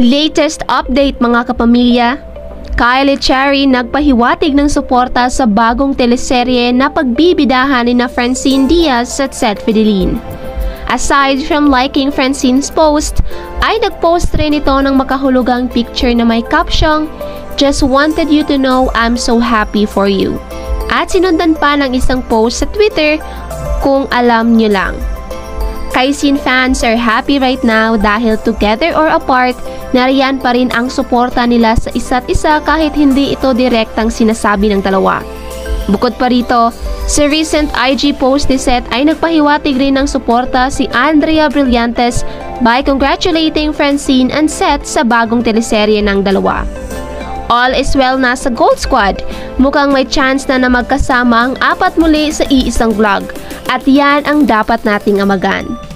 Latest update mga kapamilya. Kylie Cherry nagpahiwatig ng suporta sa bagong teleserye na pagbibidahan ni na Francine Diaz at Seth Fidelin. Aside from liking Francine's post, ay nagpost rin ito ng makahulugang picture na may caption, Just wanted you to know I'm so happy for you. At sinundan pa ng isang post sa Twitter kung alam nyo lang. Kaisin fans are happy right now dahil together or apart, nariyan pa rin ang suporta nila sa isa't isa kahit hindi ito direktang sinasabi ng dalawa. Bukod pa rito, sa recent IG post ni Seth ay nagpahiwatig rin ng suporta si Andrea Brillantes by congratulating Francine and Seth sa bagong teleserye ng dalawa. All is well na sa Gold Squad. Mukhang may chance na na magkasama ang apat muli sa iisang vlog. At yan ang dapat nating amagan.